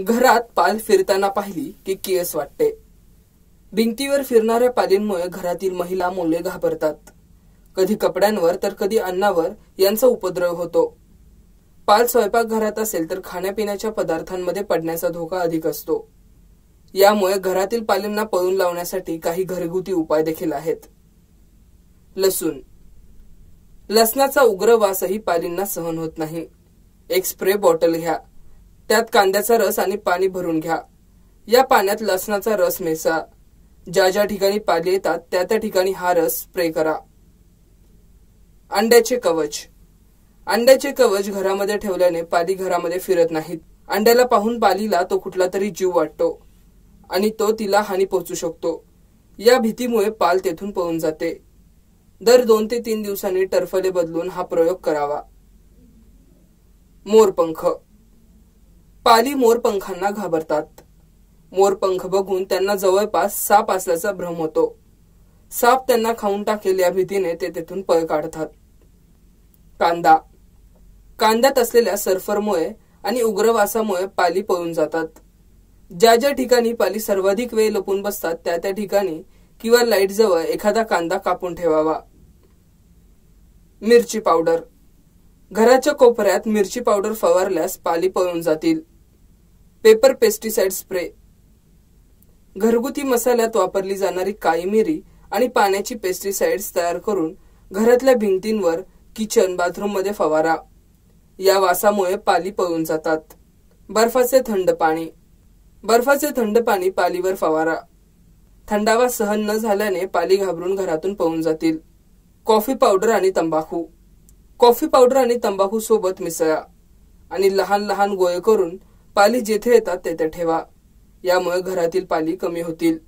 घरात पाल फिरताना पाहिली की केस वाटते. भिंतीवर फिरणाऱ्या पालींमुळे घरातील महिला मुले घाबरतात. कधी कपड्यांवर तर कधी अन्नावर यांचा उपद्रव होतो. पाल स्वयंपाकघरात असेल तर खाण्यापिण्याच्या पदार्थांमध्ये पडण्याचा धोका अधिक असतो. यामुळे घरातील पालींना पळून लावण्यासाठी काही घरगुती उपाय देखील आहेत. लसूण. लसणाचा उग्र वासही पालींना सहन होत नाही. एक स्प्रे बॉटल घ्या. त्यात कांद्याचा रस आणि पाणी भरून घ्या. या पाण्यात लसणाचा रस मिसळा. ज्या ज्या ठिकाणी पाली येतात त्या त्या ठिकाणी हा रस स्प्रे करा. अंड्याचे कवच. अंड्याचे कवच घरामध्ये ठेवल्याने पाली घरामध्ये फिरत नाहीत. अंड्याला पाहून पालीला तो कुठला तरी जीव वाटतो आणि तो तिला हानी पोहोचू शकतो. या भीतीमुळे पाल तेथून पळून जाते. दर दोन ते तीन दिवसांनी टर्फले बदलून हा प्रयोग करावा. मोरपंख. पाली मोरपंखांना घाबरतात. मोरपंख बघून त्यांना जवळपास साप असल्याचा भ्रम होतो. साप त्यांना खाऊन टाकेल या भीतीने ते तेथून पळ काढतात. कांदा. कांद्यात असलेल्या सर्फरमुळे आणि उग्रवासामुळे पाली पळून जातात. ज्या ज्या ठिकाणी पाली सर्वाधिक वेळ लपून बसतात त्या त्या ठिकाणी किंवा लाइट जवळ एखादा कांदा कापून ठेवावा. मिरची पावडर. घराच्या कोपऱ्यात मिरची पावडर फवारल्यास पाली पळून जातील. Pepper pesticide spray. घरगुती मसाल्यात वापरली जाणारी काळी मिरी आणि पाण्याची पेस्टिसाइड्स तयार करून घरातल्या भिंतींवर किचन बाथरूममध्ये फवारा. या वासामुळे पाली पळून जातात. बर्फाचे थंड पाणी. बर्फाचे थंड पाणी पालीवर फवारा. थंडावा सहन न झाल्याने पाली घाबरून घरातून पळून जातील. कॉफी पावडर आणि तंबाखू. कॉफी पावडर आणि तंबाखू सोबत मिसळा आणि लहान लहान गोळे करून पाली जेथे येतात तेथे ठेवा. यामुळे घरातील पाली कमी होतील.